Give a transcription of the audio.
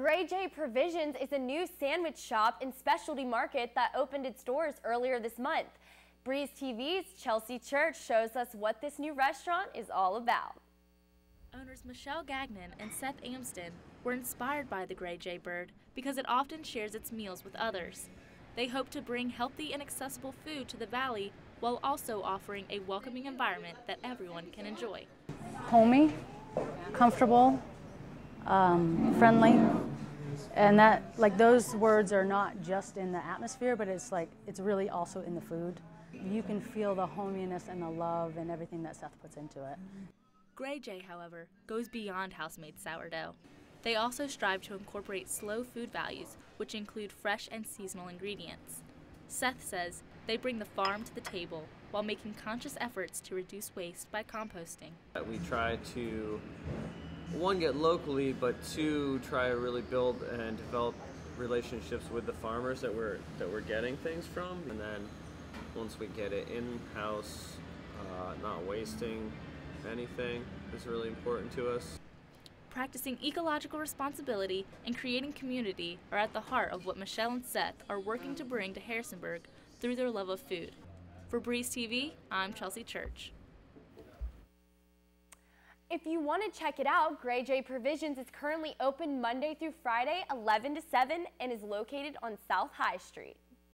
Gray Jay Provisions is a new sandwich shop and specialty market that opened its doors earlier this month. Breeze TV's Chelsea Church shows us what this new restaurant is all about. Owners Michelle Gagnon and Seth Amston were inspired by the Gray Jay bird because it often shares its meals with others. They hope to bring healthy and accessible food to the valley while also offering a welcoming environment that everyone can enjoy. Homey, comfortable, um, friendly, and that like those words are not just in the atmosphere, but it's like it's really also in the food. You can feel the hominess and the love and everything that Seth puts into it. Gray Jay, however, goes beyond house-made sourdough. They also strive to incorporate slow food values, which include fresh and seasonal ingredients. Seth says they bring the farm to the table while making conscious efforts to reduce waste by composting. We try to one get locally, but two try to really build and develop relationships with the farmers that we're that we're getting things from, and then once we get it in house, uh, not wasting anything is really important to us. Practicing ecological responsibility and creating community are at the heart of what Michelle and Seth are working to bring to Harrisonburg through their love of food. For Breeze TV, I'm Chelsea Church. If you want to check it out, Gray Jay Provisions is currently open Monday through Friday, 11 to 7, and is located on South High Street.